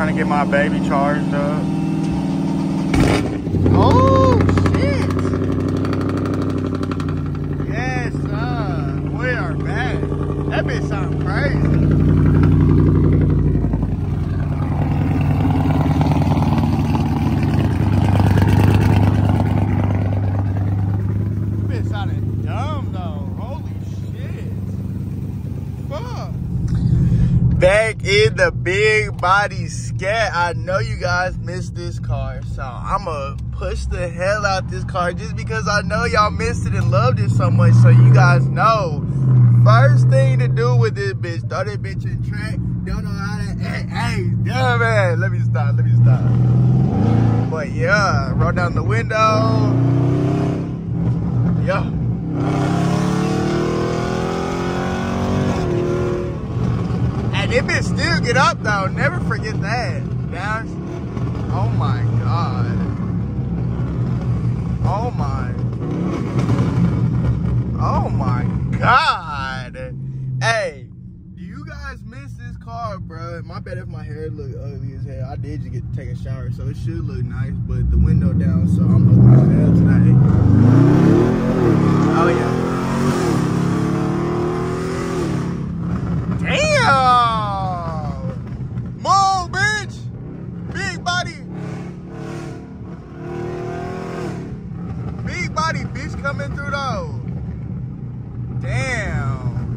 trying to get my baby charged up. Oh shit! Yes, sir. We are back. That bitch sound crazy. Bitch sounded dumb though. Holy shit. Fuck. Back in the big body scat. I know you guys missed this car, so I'ma push the hell out this car just because I know y'all missed it and loved it so much. So you guys know. First thing to do with this bitch, throw that bitch in track. Don't know how to. Hey, hey, yeah, man. Let me stop. Let me stop. But yeah, roll down the window. Yeah. And it bitch still get up though. Never forget that. Down. Oh my god. Oh my. Oh my god. Hey, do you guys miss this car, bro? My bad if my hair look ugly as hell. I did just get to take a shower, so it should look nice, but the window down, so I'm ugly as hell tonight. Oh yeah. Damn! Move, bitch! Big body! Body bitch coming through though. Damn.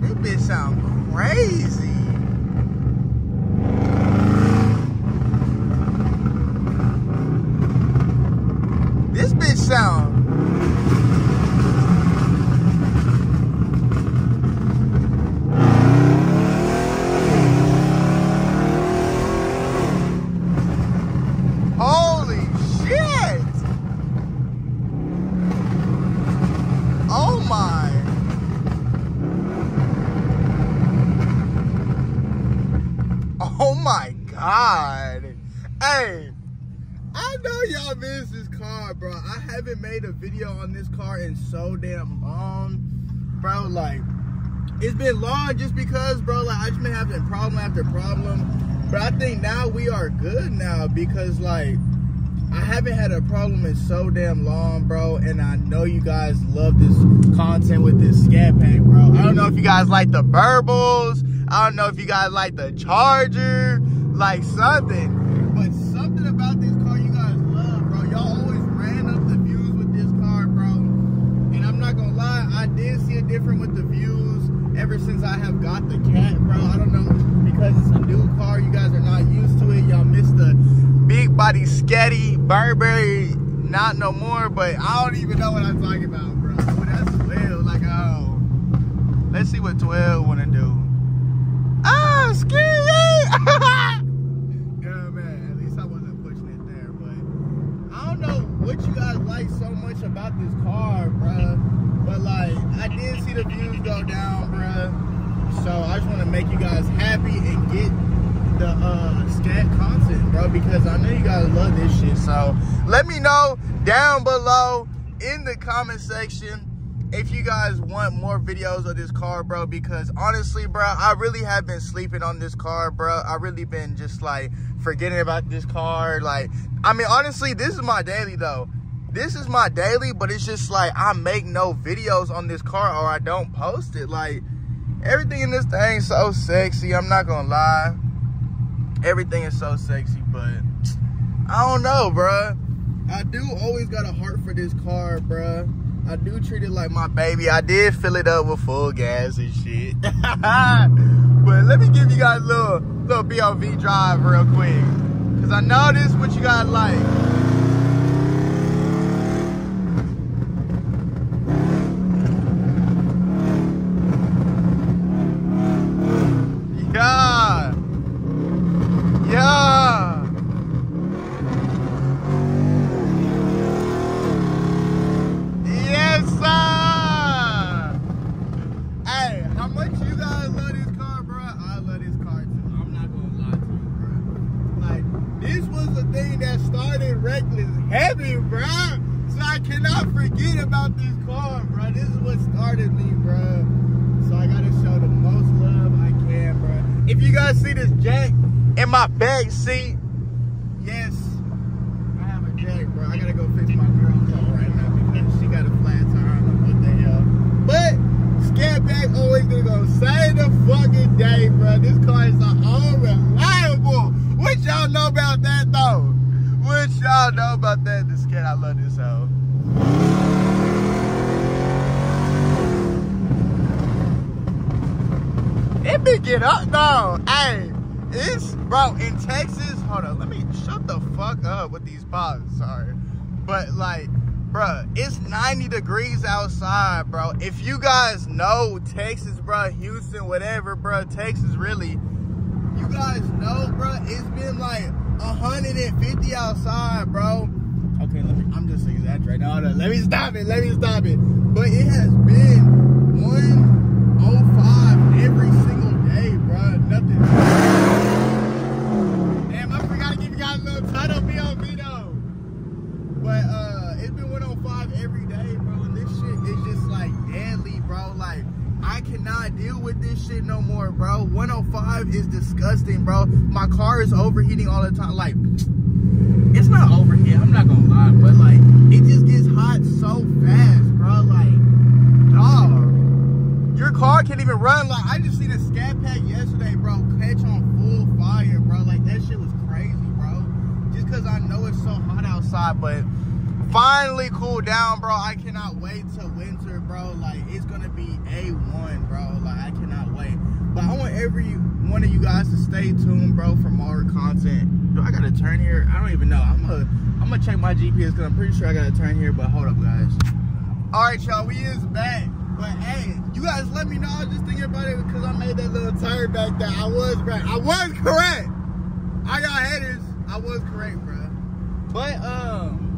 This bitch sound crazy. This bitch sound Holy shit! Oh my! Oh my god! Hey, I know y'all missed this car, bro. I haven't made a video on this car in so damn long, bro. Like, it's been long just because, bro. Like, I just been having problem after problem. But I think now we are good now because, like, I haven't had a problem in so damn long, bro. And I know you guys love this content with this scat pack, bro. I don't know if you guys like the burbles. I don't know if you guys like the charger, like something. But something about this car you guys love, bro. Y'all always ran up the views with this car, bro. And I'm not gonna lie, I did see it different with the views ever since I have got the cat, bro. I don't know because it's a new car. You guys are not used to it. Y'all missed the body scatty Burberry. Not no more, but I don't even know what I'm talking about, bro. But that's 12. Like, oh. Let's see what 12 wanna do. Ah, ski! yeah, man. At least I wasn't pushing it there, but I don't know what you guys like so much about this car, bruh. But like, I did see the views go down, bruh. So I just want to make you guys happy and get the uh, scat content, bro, because I know you guys love this shit. So let me know down below in the comment section if you guys want more videos of this car, bro, because honestly, bro, I really have been sleeping on this car, bro. I really been just like forgetting about this car. Like, I mean, honestly, this is my daily though. This is my daily, but it's just like I make no videos on this car or I don't post it. Like, everything in this thing so sexy. I'm not gonna lie. Everything is so sexy, but I don't know, bruh. I do always got a heart for this car, bruh. I do treat it like my baby. I did fill it up with full gas and shit. but let me give you guys a little, little POV drive real quick. Cause I know this is what you guys like. Yeah. Yeah. Yes, sir. Hey, how much you guys love this car, bro? I love this car too. I'm not gonna lie to you, bro. Like, this was the thing that started Reckless Hemi, bro. So I cannot forget about this car, bro. This is what started me, bro. So I gotta show the most love I can, bro. if you guys see this jack in my back seat, yes, I have a jack, bro. I gotta go fix my girl car right now because she got a flat tire. I don't know what the hell. But Scat Pack always gonna go save the fucking day, bro. This car is unreliable. What y'all know about that though? Y'all know about that? This kid, I love this hoe. It be get up though. Hey, it's bro in Texas. Hold on, let me shut the fuck up with these pops. Sorry, but like, bro, it's 90 degrees outside, bro. If you guys know Texas, bro, Houston, whatever, bro, Texas, really, you guys know, bro, it's been like 150 outside, bro. Okay, let me. I'm just exaggerating. Hold on, let me stop it. Let me stop it. But it has been 105 every single day, bro. Nothing. Damn, I forgot to give you guys a little title BOV though. But uh, it's been 105 every day, bro. And this shit is just like deadly, bro. Like I cannot deal with this shit no more, bro. 105 is disgusting, bro. My car is overheating all the time. Like it's not overheating. I'm not gonna lie, but like it just gets hot so fast, bro. Like dog, your car can't even run. Like I just seen a scat pack yesterday, bro, catch on full fire, bro. Like that shit was crazy, bro. Just cause I know it's so hot outside, but finally cooled down, bro. I cannot wait till winter, bro. Like it's gonna be A1, bro. Like I cannot wait. But I want every one of you guys to stay tuned, bro, for more content. Do I gotta turn here? I don't even know. I'm gonna I'm gonna check my GPS because I'm pretty sure I gotta turn here, but hold up guys. Alright y'all, we is back. But hey, you guys let me know. I was just thinking about it because I made that little turn back there. I was right. I was correct. I got haters. I was correct, bro. But um.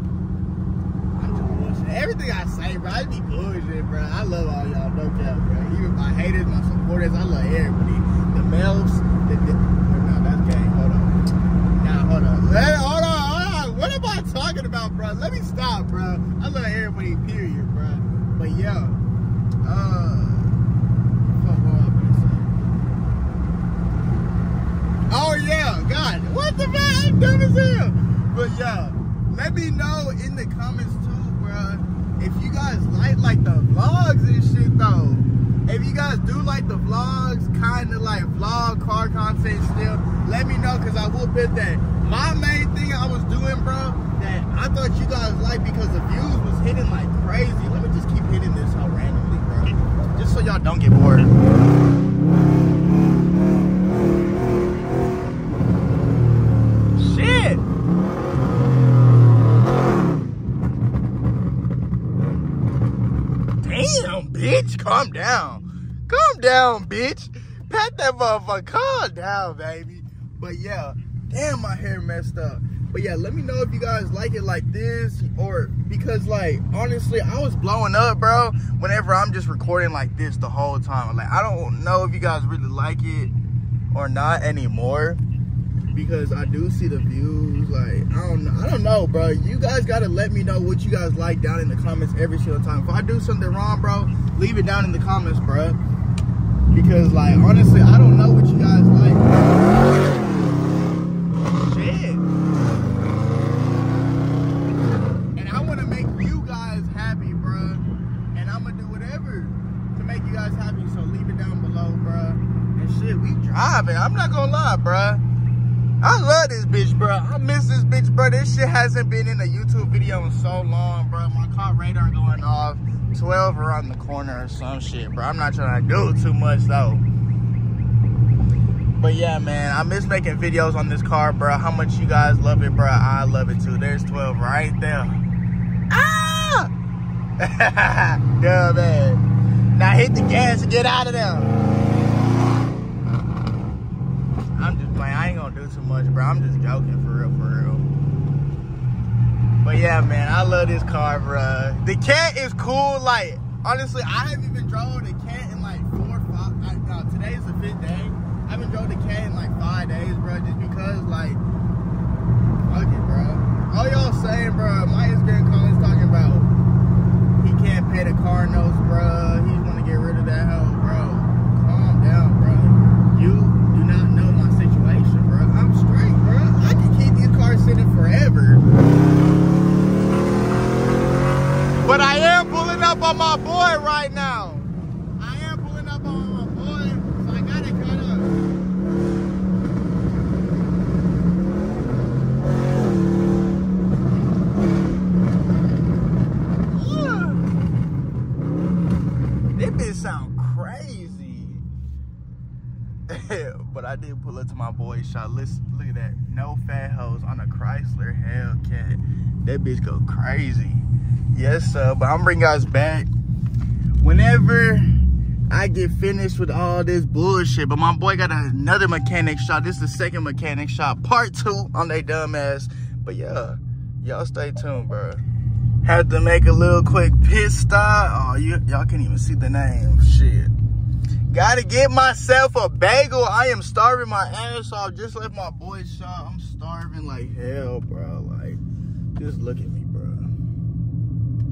Everything I say, bro, I be bullshit, bro. I love all y'all, no cap, bro. Even my haters, my supporters, I love everybody. The males, the, the no, that's gay. Hold on. Now, hold on. Let, hold on, hold on. What am I talking about, bro? Let me stop, bro. I love everybody, period, bro. But yeah, uh. Oh yeah, God, what the fuck? I'm dumb as hell. But yeah, let me know in the comments too. If you guys like like the vlogs and shit though. If you guys do like the vlogs, kind of like vlog car content still, let me know because I will put that. My main thing I was doing, bro, that I thought you guys liked because the views was hitting like crazy. Let me just keep hitting this how randomly, bro. Just so y'all don't get bored. Shit! Damn, bitch, calm down. Calm down, bitch. Pat that motherfucker. Calm down, baby. But yeah, damn, my hair messed up. But yeah, let me know if you guys like it like this or because like honestly, I was blowing up, bro. Whenever I'm just recording like this the whole time, like I don't know if you guys really like it or not anymore because I do see the views. Like I don't, know, I don't know, bro. You guys gotta let me know what you guys like down in the comments every single time. If I do something wrong, bro, leave it down in the comments, bro. Because like honestly, I don't know what you guys like. Shit. And I want to make you guys happy, bro. And I'm gonna do whatever to make you guys happy. So leave it down below, bro. And shit, we driving. I'm not gonna lie, bro. I love this bitch, bro. I miss this bitch, bro. This shit hasn't been in a YouTube video in so long, bro. My car radar going off. 12 around the corner or some shit, bro. I'm not trying to do too much, though. But yeah, man, I miss making videos on this car, bro. How much you guys love it, bro. I love it, too. There's 12 right there. Ah! yeah, man. Now hit the gas and get out of there. I'm just playing. I ain't gonna do too much, bro. I'm just joking for real, for real. But yeah, man, I love this car, bro. The cat is cool. Like, honestly, I haven't even drove the cat in like four, five. I, no, today's the fifth day. I haven't drove the cat in like five days, bro. Just because, like, fuck it, bro. All y'all saying, bro, my Instagram comments talking about he can't pay the car notes, bro. He's gonna get rid of that hoe, forever. But I am pulling up on my boy right now. I am pulling up on my boy, so I gotta cut up. Yeah. This bitch sound crazy. but I did pull up to my boy shot listen at that. No fat hoes on a Chrysler Hellcat. That bitch go crazy. Yes, sir. But I'm bringing guys back whenever I get finished with all this bullshit. But my boy got another mechanic shop. This is the second mechanic shop. Part two on they dumbass. But yeah, y'all stay tuned, bro. Had to make a little quick pit stop. Oh, y'all can't even see the name. Shit. Gotta get myself a bagel. I am starving my ass off. Just left my boy's shop. I'm starving like hell, bro. Like, just look at me, bro.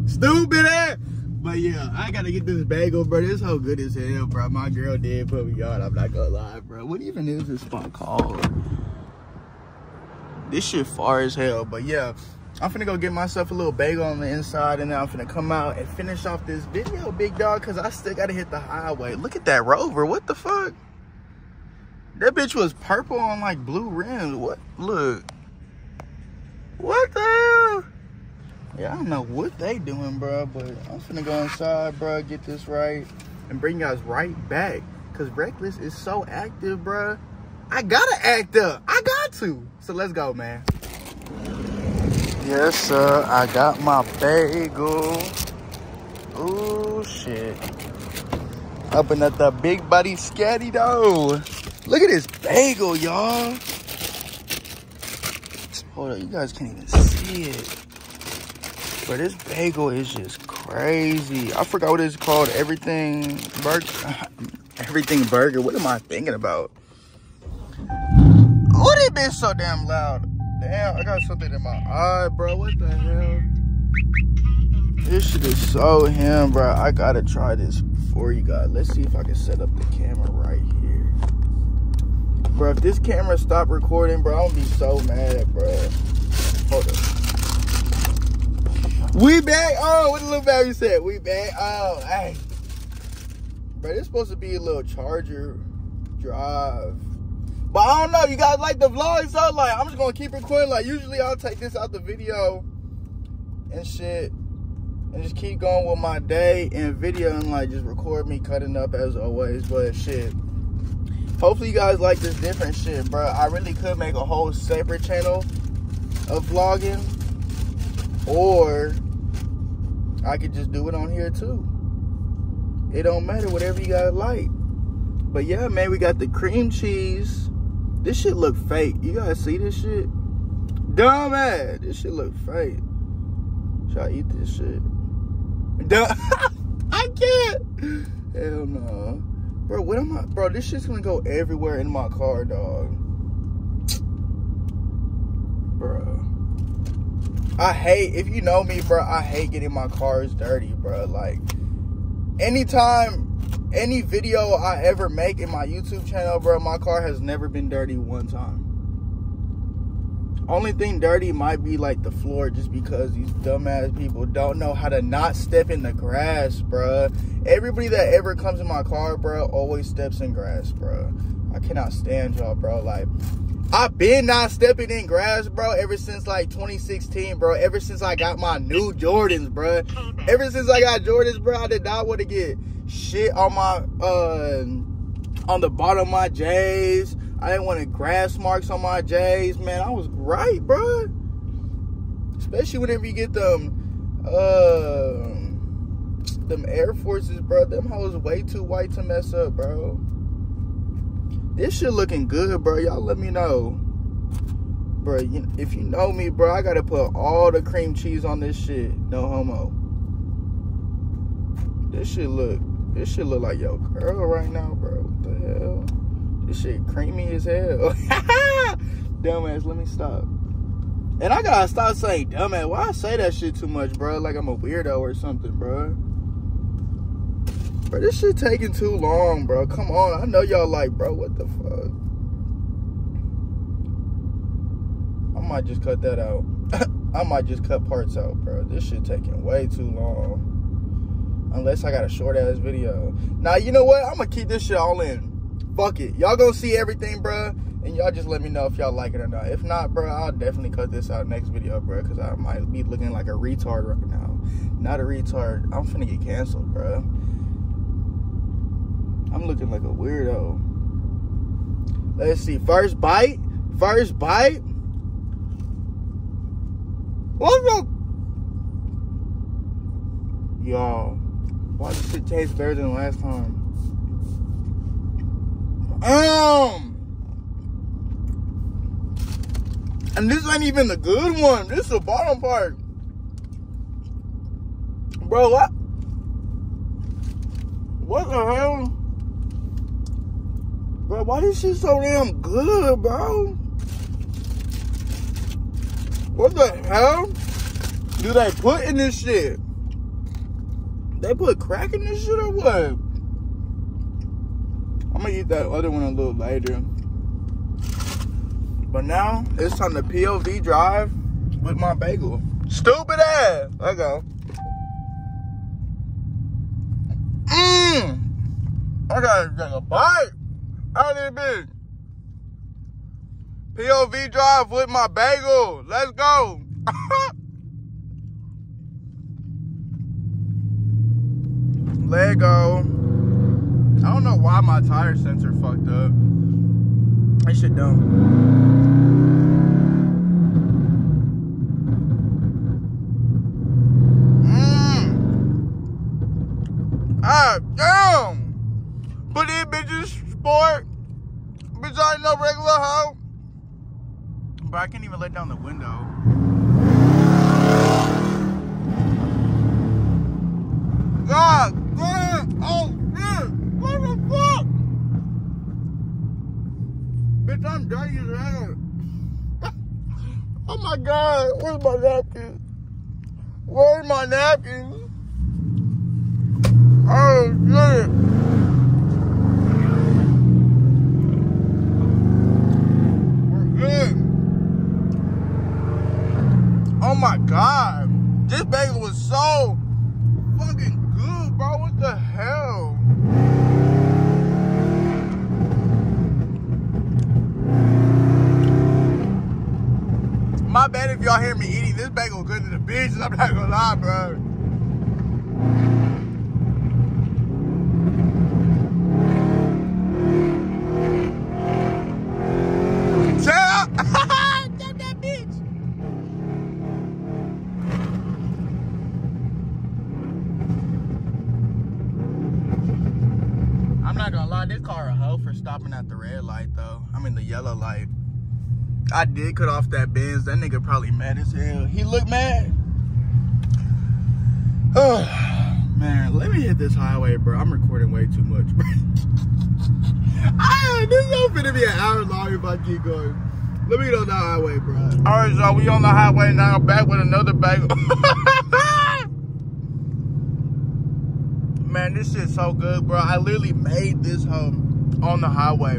Stupid ass. But yeah, I gotta get this bagel, bro. This whole good as hell, bro. My girl did put me on. I'm not gonna lie, bro. What even is this spot called? This shit far as hell. But yeah, I'm finna go get myself a little bagel on the inside and then I'm finna come out and finish off this video, big dog, because I still gotta hit the highway. Look at that Rover. What the fuck? That bitch was purple on like blue rims. What? Look. What the hell? Yeah, I don't know what they doing, bro, but I'm finna go inside, bro, get this right, and bring you guys right back. Cause Reckless is so active, bro. I gotta act up. I got to. So let's go, man. Yes, sir. I got my bagel. Oh, shit. Up the big buddy scatty though. Look at this bagel, y'all. Hold up, you guys can't even see it. But this bagel is just crazy. I forgot what it's called. Everything burger. Everything burger. What am I thinking about? Oh, they been so damn loud. Damn, I got something in my eye, bro. What the hell? This shit is so him, bro. I gotta try this for you guys. Let's see if I can set up the camera right here. Bro, if this camera stop recording, bro, I'm gonna be so mad, bro. Hold up. We back. Oh, what the little baby said? We back. Oh, hey. Bro, this supposed to be a little charger drive. But I don't know. You guys like the vlog? So, like, I'm just going to keep it recording. Like, usually I'll take this out the video and shit. And just keep going with my day and video and, like, just record me cutting up as always. But, shit. Hopefully you guys like this different shit, bro. I really could make a whole separate channel of vlogging. Or I could just do it on here too. It don't matter, whatever you guys like. But yeah, man, we got the cream cheese. This shit look fake. You guys see this shit? Dumb ass. This shit look fake. Should I eat this shit? Dumb. I can't. Hell no. Bro, what am I? Bro, this shit's gonna go everywhere in my car, dog. Bro. I hate, if you know me, bro, I hate getting my cars dirty, bro. Like, anytime any video I ever make in my YouTube channel, bro, my car has never been dirty one time. Only thing dirty might be like the floor just because these dumbass people don't know how to not step in the grass, bro. Everybody that ever comes in my car, bro, always steps in grass, bro. I cannot stand y'all, bro. Like, I've been not stepping in grass, bro, ever since like 2016, bro. Ever since I got my new Jordans, bro. Ever since I got Jordans, bro, I did not want to get shit on my uh on the bottom of my J's. I didn't want grass marks on my J's, man. I was right, bro. Especially whenever you get them uh them Air Forces, bro. Them hoes way too white to mess up, bro. This shit looking good, bro. Y'all let me know. Bro, you, if you know me, bro, I gotta put all the cream cheese on this shit. No homo. This shit look this shit look like your girl right now, bro. What the hell? This shit creamy as hell. dumbass, let me stop. And I gotta stop saying dumbass. Why I say that shit too much, bro? Like I'm a weirdo or something, bro. Bro, this shit taking too long, bro. Come on. I know y'all like, bro, what the fuck? I might just cut that out. I might just cut parts out, bro. This shit taking way too long. Unless I got a short ass video. Now, you know what? I'm gonna keep this shit all in. Fuck it. Y'all gonna see everything, bro. And y'all just let me know if y'all like it or not. If not, bro, I'll definitely cut this out next video, bro. Because I might be looking like a retard right now. Not a retard. I'm finna get canceled, bro. I'm looking like a weirdo. Let's see. First bite. First bite. What's up? Y'all. Why does it taste better than last time? Um. And this ain't even the good one. This is the bottom part. Bro, what? What the hell? Bro, why this shit so damn good, bro? What the hell do they put in this shit? They put crack in this shit or what? I'm gonna eat that other one a little later. But now it's time to POV drive with my bagel. Stupid ass. Let go. Mmm. I gotta take a bite out of this bitch. POV drive with my bagel. Let's go. Lego. I don't know why my tire sensor fucked up. That shit dumb. Mmm. Ah, damn. But these bitches sport. Bitch, I no regular hoe. But I can't even let down the window. God damn. Oh, shit. What the fuck? Bitch, I'm oh my God. Where's my napkin? Where's my napkin? Oh, shit. Oh my God. This bagel was so fucking good, bro. What the hell? My bad if y'all hear me eating. This bagel good to the bitches. I'm not gonna lie, bro. I'm not gonna lie, this car a hoe for stopping at the red light though. I mean the yellow light. I did cut off that Benz. That nigga probably mad as hell. He looked mad. Oh, man, let me hit this highway, bro. I'm recording way too much, bro. ah, this is gonna be an hour long if I keep going. Let me get on the highway, bro. All right, so we on the highway now. Back with another bag. Man, this shit's so good, bro. I literally made this home on the highway.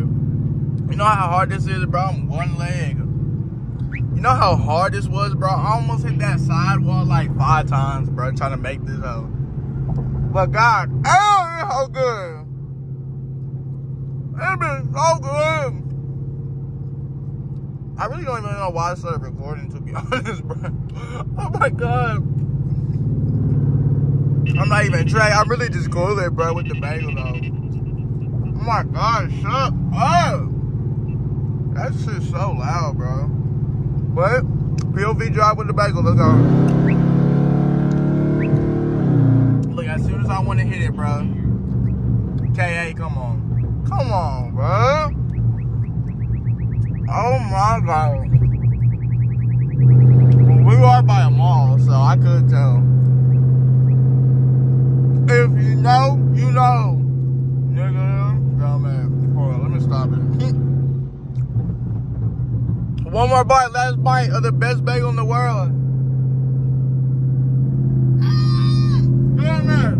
You know how hard this is, bro? I'm one leg. You know how hard this was, bro? I almost hit that sidewall like five times, bro, trying to make this hoe. But God, oh, it's so good. It's been so good. I really don't even know why I started recording, to be honest, bro. Oh my God. I'm not even trying. I'm really just cooling, bro, with the bagel, though. Oh my God, shut up. That shit's so loud, bro. But POV drive with the bagel. Let's go. Look, as soon as I want to hit it, bro. KA, come on. Come on, bro. Oh my god. We are by a mall, so I could tell. If you know, you know. Nigga, dumbass. Hold on, let me stop it. One more bite, last bite of the best bagel in the world. Man.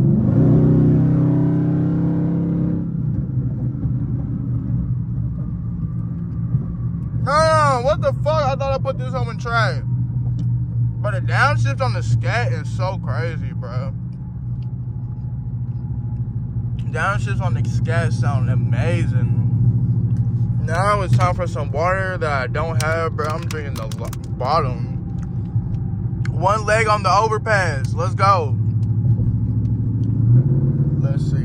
No, what the fuck? I thought I put this home in tray. But the downshift on the scat is so crazy, bro. Downshifts on the scat sound amazing. Now it's time for some water that I don't have, bro. I'm drinking the bottom. One leg on the overpass. Let's go. Let's see.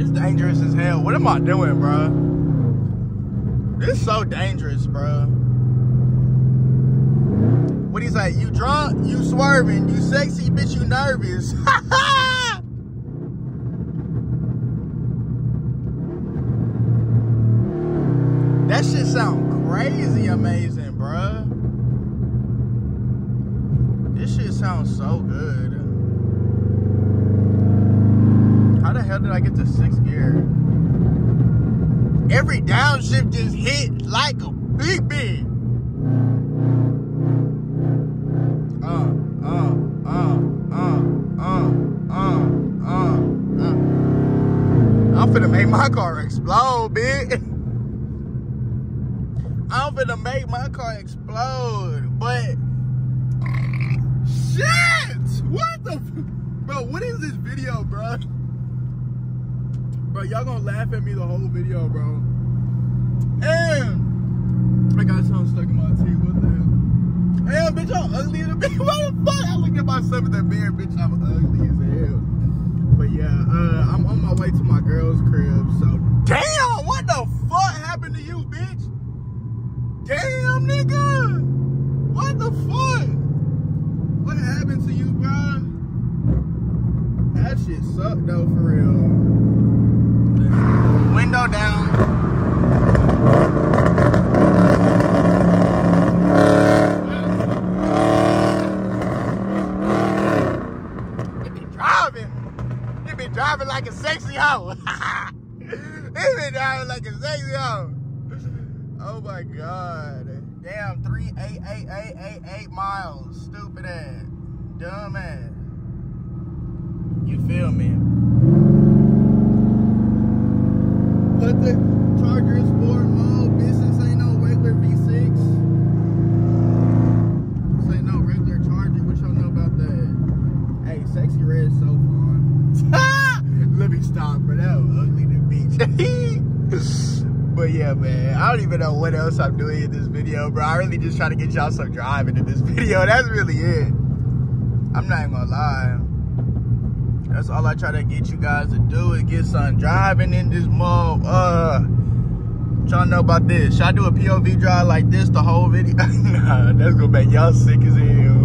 It's dangerous as hell. What am I doing, bro? This is so dangerous, bro. What like. You drunk? You swerving? You sexy? Bitch, you nervous? that shit sound crazy amazing, bro. This shit sounds so good. How the hell did I get to sixth gear? Every downshift just hit like a big big. My car explode, bitch. I'm finna make my car explode, but shit! What the, bro? What is this video, bro? Bro, y'all gonna laugh at me the whole video, bro. And I got something stuck in my teeth. What the hell? Hell, bitch, I'm ugly as a bitch. What the fuck? I looked at myself in the mirror, bitch. I'm ugly as hell. But yeah, uh, I'm on my way to my girl's crib. So, damn, what the fuck happened to you, bitch? Damn, nigga. What the fuck? What happened to you, bro? That shit sucked though, for real. Window down. You be driving. You be driving like a sexy hoe. you be driving like a sexy hoe. Oh my god. Damn, three eight eight eight eight miles. Stupid ass. Dumb ass. You feel me? Put the Charger in sport mode. Business ain't no regular V6. This ain't no regular Charger. What y'all know about that? Hey, sexy red is so fun. Let me stop, bro. That was ugly to beach. but yeah, man. I don't even know what else I'm doing in this video, bro. I really just try to get y'all some driving in this video. That's really it. I'm not even gonna lie. That's all I try to get you guys to do is get some driving in this mode. Uh, y'all know about this. Should I do a POV drive like this the whole video? nah, that's gonna make y'all sick as hell.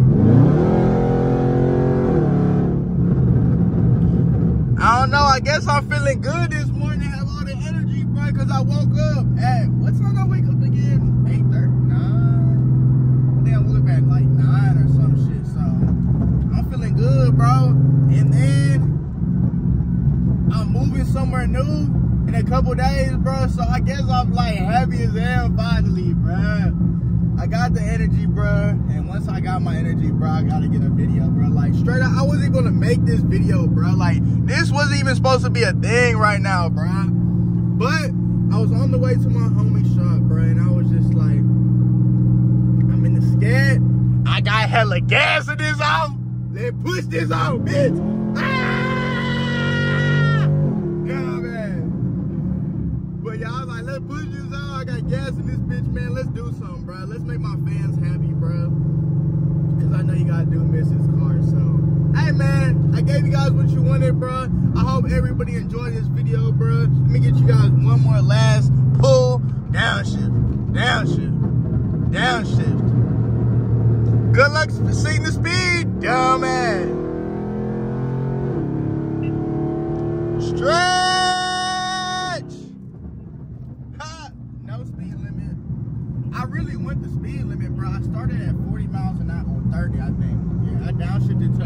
I don't know. I guess I'm feeling good this morning. Have all the energy, bro, because I woke up at, what time I wake up again? 8.30, 9? Then I woke up at like 9 or some shit, so I'm feeling good, bro. And then I'm moving somewhere new in a couple days, bro. So I guess I'm like happy as hell finally, bro. I got the energy, bro. And once I got my energy, bro, I gotta get a video, bro. Like straight up, I wasn't gonna make this video, bro. Like this wasn't even supposed to be a thing right now, bro. But I was on the way to my homie shop, bro, and I was just like, I'm in the scat. I got hella gas in this out. Let's push this out, bitch. Ah! But was like, let's push this out. I got gas in this bitch, man. Let's do something, bro. Let's make my fans happy, bro. Cause I know you gotta do miss his car. So, man, I gave you guys what you wanted, bro. I hope everybody enjoyed this video, bro. Let me get you guys one more last pull, downshift, downshift, downshift. Good luck seeing the speed, dumbass. Stretch! Ha! No speed limit. I really went the speed limit, bro. I started at 40 miles an hour, or 30, I think. Yeah, I downshifted to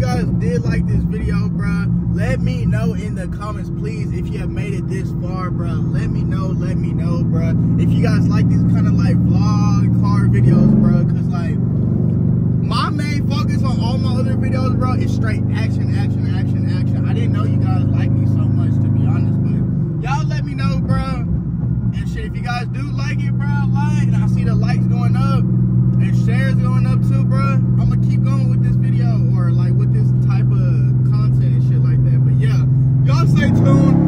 you guys did like this video, bro, let me know in the comments, please, if you have made it this far, bro. Let me know, let me know, bro. If you guys like these kind of like vlog car videos, bro, because like my main focus on all my other videos, bro, is straight action, action, action, action. I didn't know you guys like me so much, to be honest, but y'all let me know, bro. And shit, if you guys do like it, bro, like, and I see the likes going up and shares going up too, bro, I'm going to keep going with this. afternoon.